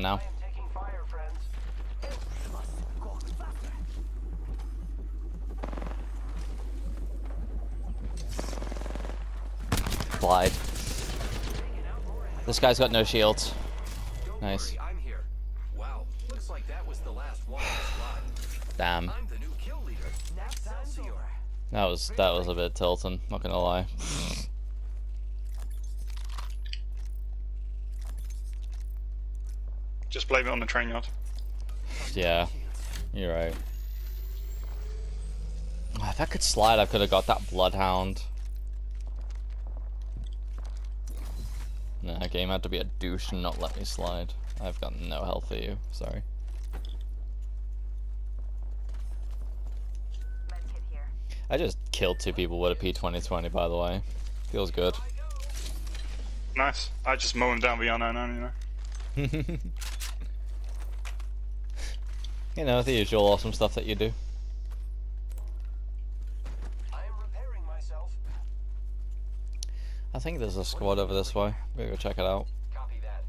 Coming now. Glide. This guy's got no shields. Nice. I'm here. Wow, looks like that was the last one. Damn. I'm the new kill leader. That was that was a bit tilting, not gonna lie. Just blame it on the train yard. yeah. You're right. If I could slide I could have got that bloodhound. Nah, game had to be a douche and not let me slide. I've got no health for you, sorry. I just killed two people with a P2020 by the way. Feels good. Nice. I just mow him down with the unknown, you know. You know, the usual awesome stuff that you do. I am repairing myself. I think there's a squad over this way. We go check it out. Copy that.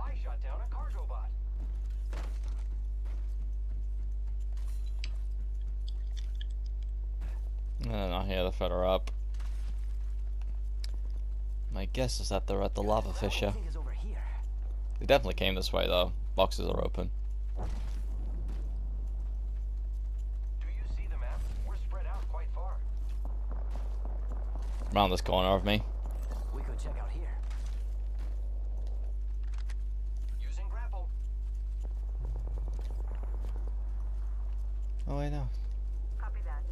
I shot down a cargo bot. No, no, here, they're further up. My guess is that they're at the lava fissure. is over here. They definitely came this way though. Boxes are open. Do you see the map? We're spread out quite far. Around this corner of me. We could check out here. Using grapple. Oh, I know. Copy that.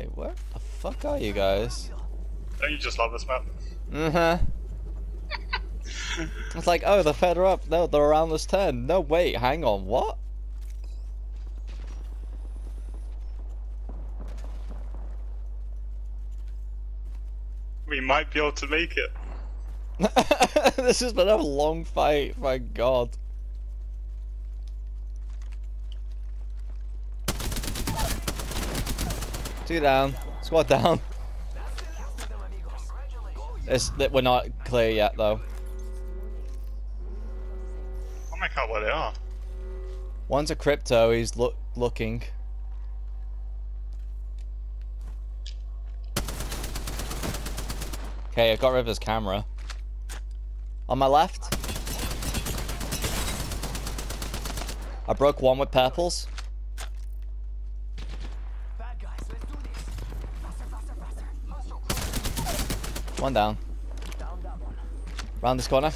Wait, where the fuck are you guys? Don't you just love this map? Uh-huh. it's like, oh, they're further up. No, they're around this turn. No, wait, hang on, what? We might be able to make it. this has been a long fight, my god. Two down. Squad down. It's, that we're not clear yet, though. I'll make out where they are. One's a crypto, he's look looking. Okay, I got rid of his camera. On my left. I broke one with purples. One down. Round this corner.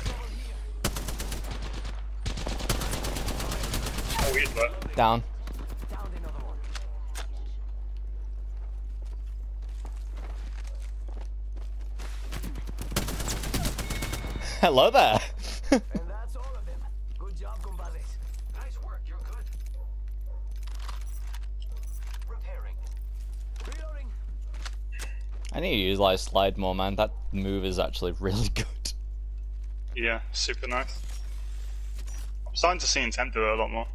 Down. Hello there. And that's all of them. Good job, compadres. Nice work, you're good. Repairing. Reloading. I need to utilize slide more, man. That move is actually really good. Yeah, super nice. I'm starting to see intent do it a lot more.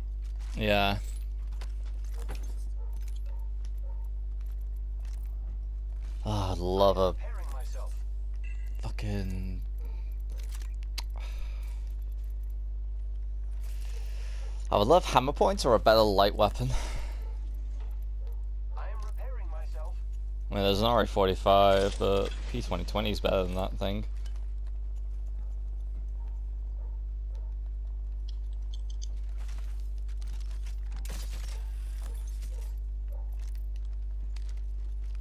Yeah. Oh, I'd love a fucking. I would love hammer points or a better light weapon. I mean, there's an RE-45, but P2020 is better than that thing.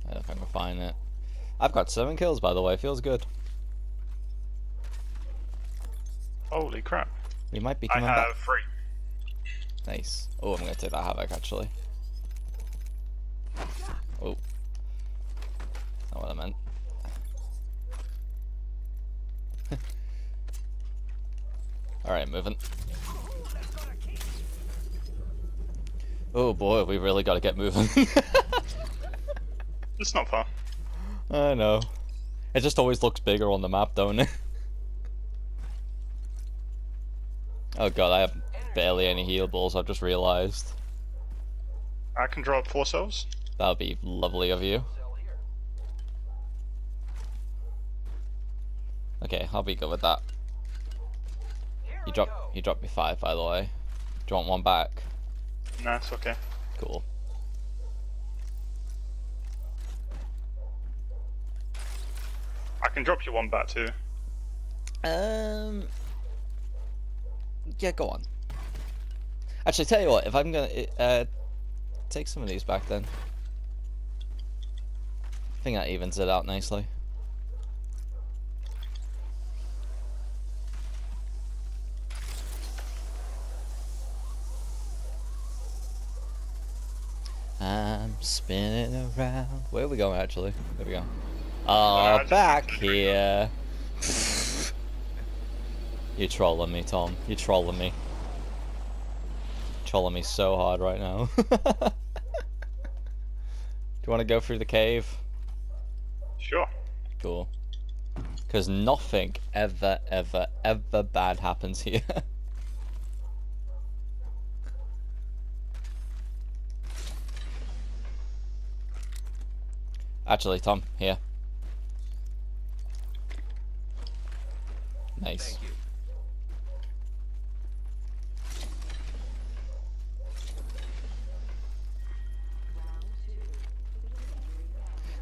I don't I can find it. I've got seven kills, by the way. Feels good. Holy crap. We might be coming back. I have back. three. Nice. Oh, I'm gonna take that havoc actually. Oh. Not what I meant. Alright, moving. Oh boy, we really gotta get moving. It's not far. I know. It just always looks bigger on the map, don't it? oh god, I have barely any healables, I've just realised. I can drop four cells. That would be lovely of you. Okay, I'll be good with that. You we drop go. you dropped me five by the way. Do you want one back? Nah, it's okay. Cool. I can drop you one back too. Um. Yeah, go on. Actually, tell you what, if I'm gonna uh, take some of these back, then I think that evens it out nicely. I'm spinning around. Where are we going, actually? There we go. Oh, just- back here. You're trolling me, Tom. You're trolling me. Trolling me so hard right now. Do you want to go through the cave? Sure. Cool. Because nothing ever, ever, ever bad happens here. Actually, Tom, here. Nice. Thank you.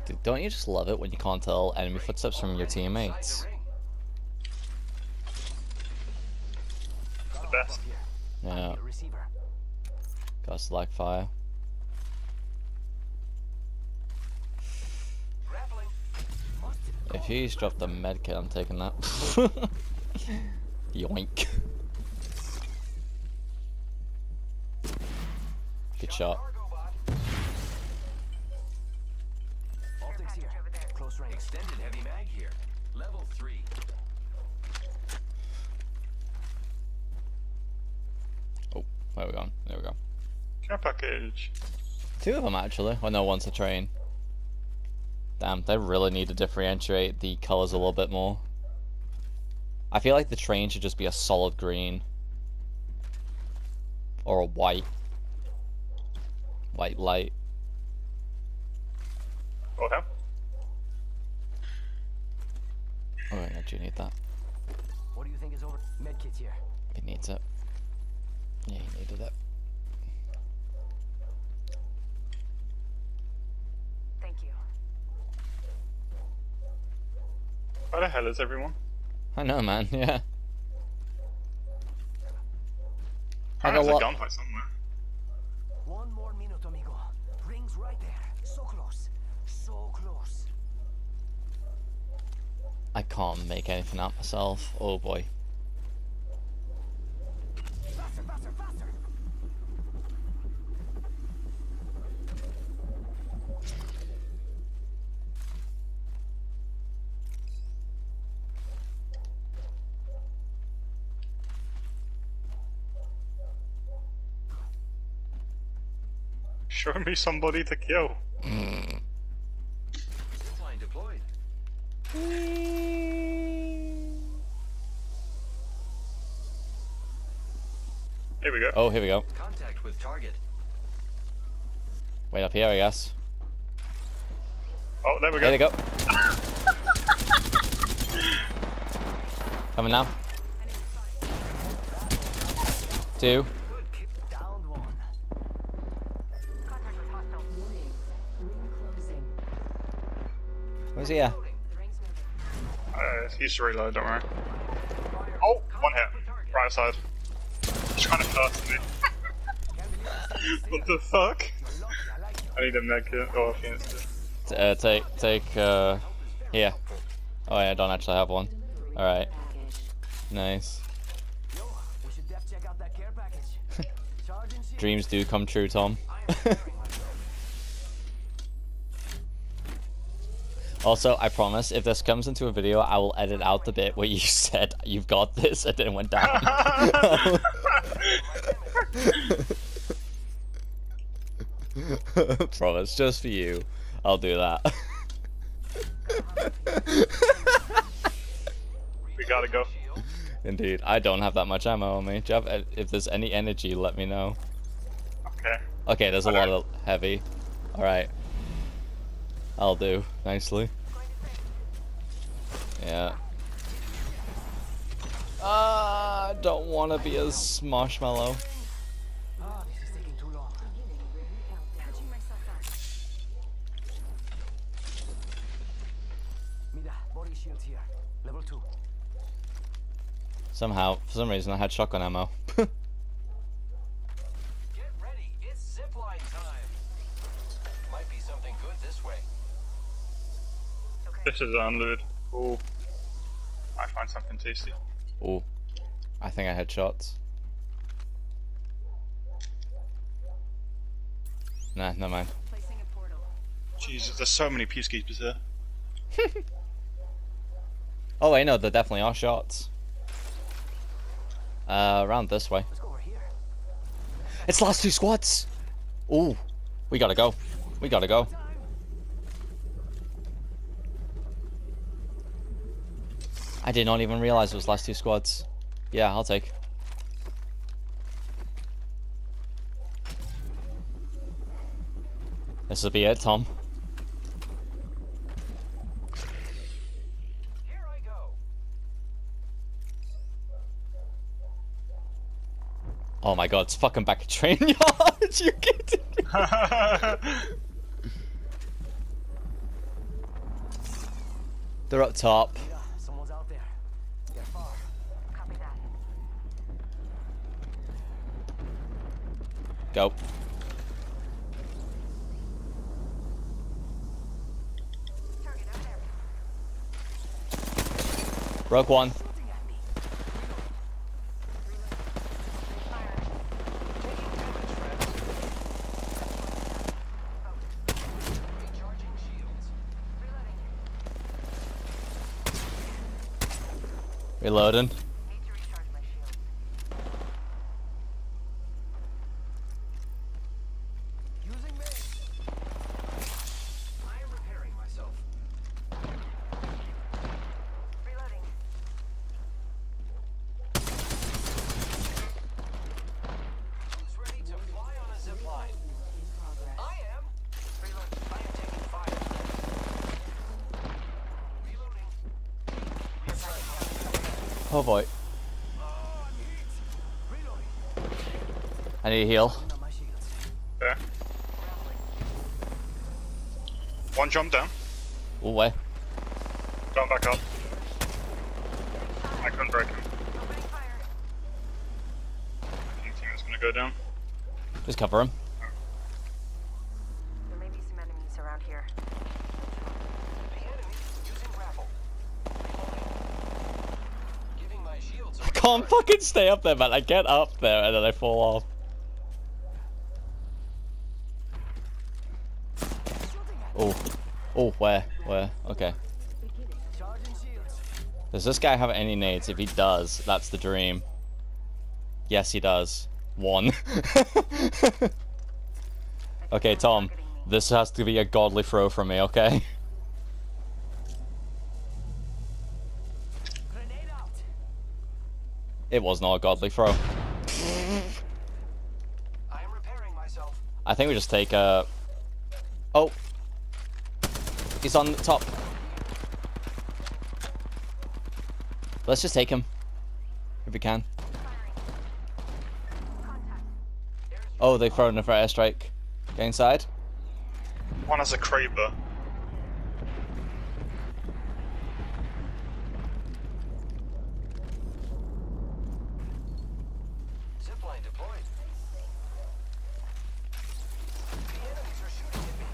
Dude, don't you just love it when you can't tell enemy footsteps from your teammates? It's the best. Yeah, Need a like fire. He's dropped the medkit, I'm taking that. Yoink. Good shot. Cargo bot. Optics here. Close range. Extended heavy mag here. Level three. Oh, where we going? There we go. Care package. Two of them actually. Oh no, one's a train. Damn, they really need to differentiate the colors a little bit more. I feel like the train should just be a solid green. Or a white. White light. Okay. Oh, yeah, do you need that? What do you think is over? Medkit here. He needs it. Yeah, he needed it. Thank you. Where the hell is everyone? I know, man. Yeah. I I got there's a what? gunfight somewhere. One more minute, amigo. Rings right there. So close. So close. I can't make anything out myself. Oh boy. Me somebody to kill. Line deployed. Here we go. Oh, here we go. Contact with target. Wait up here, I guess. Oh, there we go. There they go. Coming now. Two. Where's he at? Loading. The ring's moving. Uh, he's to reload, don't worry. Oh, one hit. Right side. He's trying to curse me. what the fuck? I like you. I need a med kit. Oh, I can't. T- uh, take, take, uh, here. Oh, yeah, I don't actually have one. Alright, nice. Yo, we should def check out that care package. Charging shield. Dreams do come true, Tom. I am preparing myself. Also, I promise, if this comes into a video, I will edit out the bit where you said you've got this and then it went down. promise, just for you. I'll do that. we gotta go. Indeed. I don't have that much ammo on me. Do you have, if there's any energy, let me know. Okay. Okay, there's a lot of heavy. Alright. I'll do. Nicely. Yeah. Ah, don't want to be a marshmallow. This is taking too long. Catching myself back. Mira, body shields here. Level 2. Somehow, for some reason, I had shotgun ammo. This is unload. Oh, I find something tasty. oh, I think I had shots. Nah, never mind. Placing a portal. Jesus, there's so many peacekeepers here. Oh, wait, no, there definitely are shots. Uh, around this way. Let's go over here. It's last two squads. Ooh, we gotta go. We gotta go. I did not even realize it was last two squads. Yeah, I'll take. This will be it, Tom. Here I go. Oh my god, it's fucking back at train yard. you kidding? They're up top. Mira, someone's out there. They're far. Copy that. Go. Target out there. Rogue one. Shooting at me. Fire. Taking damage, friends. Recharging shields. Reloading. Reloading. Need to recharge my shield. Using me. I am repairing myself. Reloading. Who's ready to fly on a zip line? I am. Reloading. I am taking fire. Reloading. Oh, boy. Oh, I'm hit. Reloading. I need a heal. Bring up my shields. Okay. One jump down. Oh, where? Going back up. I couldn't break him. Do you gonna go down? Just cover him. There may be some enemies around here. The enemy using grapple. Reloading. Giving my shields a I can't fucking stay up there, man. I get up there and then I fall off. Oh. Oh, where? Where? Okay. Does this guy have any nades? If he does, that's the dream. Yes, he does. One. okay, Tom. This has to be a godly throw from me, okay? It was not a godly throw. I am repairing myself. I think we just take a... Oh. He's on the top. Let's just take him. If we can. Oh, they've thrown a for airstrike. Get inside. One has a Kraber. Zipline deployed. The enemies are shooting at me.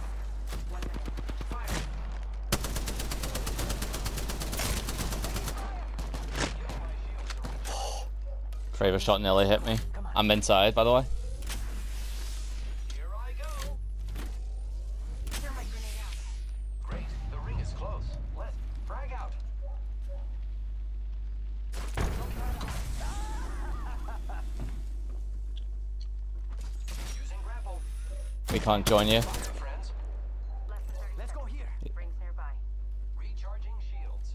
Fire. Kraber shot nearly hit me. I'm inside, by the way. Here I go. Thermite grenade out. Great. The ring is close. Let frag out. Using grapple. We can't join you. Fire, friends. Less than 30 Let's go here. Rings nearby. Recharging shields.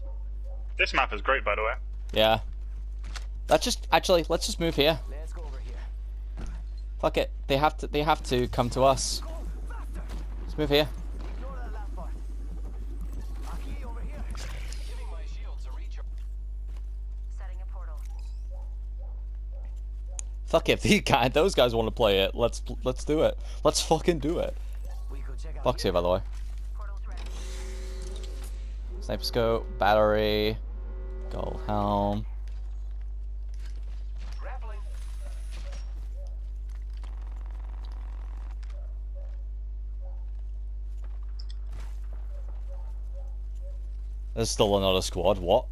This map is great, by the way. Yeah. Let's just actually let's just move here. Let's go over here. Fuck it. They have to they have to come to us. Let's move here. Ignore that last part. Aquí, over here. Giving my shields a recharge. Setting a portal. Fuck it. These guys, those guys want to play it. Let's let's do it. Let's fucking do it. We could check out Fox here, by the way. Sniper scope, battery, gold helm. There's still another squad. What?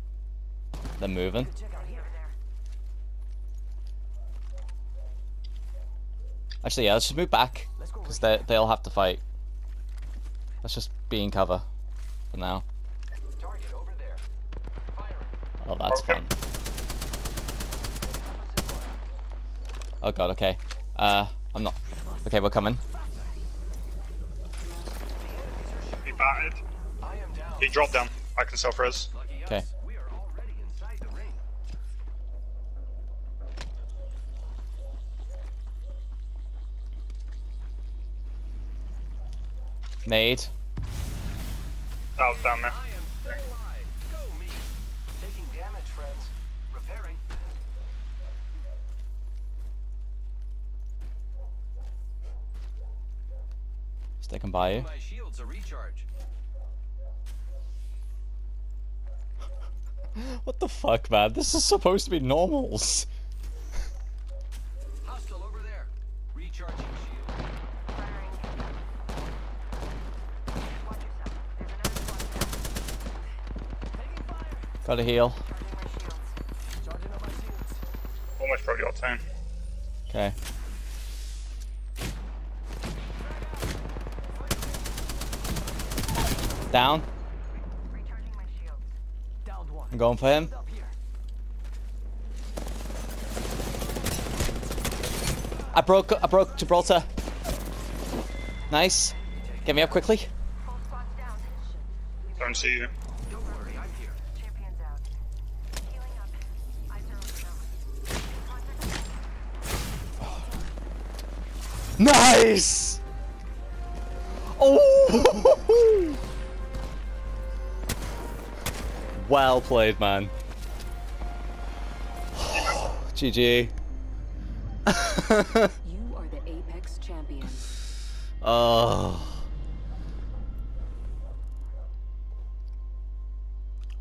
They're moving. Check out here. Over there. Actually, yeah. Let's just move back Let's go over because they they'll have to fight. Let's just be in cover for now. Target over there. Firing. Oh, that's Okay. fun. Oh god. Okay. Uh, I'm not. Okay, we're coming. He batted. I am down. He dropped down. I can self res. Okay. us. We are already inside the ring. Nade. That was down there. I am still alive. Go me. Taking damage, friends. Repairing. Sticking by you. My shields a recharge. What the fuck, man? This is supposed to be normals. Hostile over there. Recharging shield. Firing. Watch yourself. There's another squad. Taking fire. Gotta heal. Charging my shields. Charging up my shields. Almost broke your team. Okay. Down. Recharging my shields. Downed one. Going for him. I broke. I broke Gibraltar. Nice. Get me up quickly. Don't see you. Well played, man. GG. You are the Apex champion. Oh.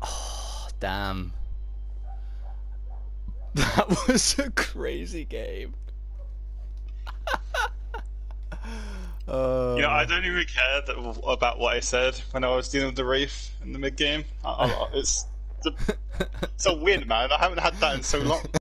Oh, damn. That was a crazy game. Uh, You know, I don't even care that, about what I said when I was dealing with the Wraith in the mid game. It's, it's it's a win, man. I haven't had that in so long.